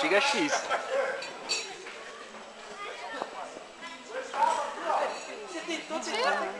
Chega X. Você tentou, tentou.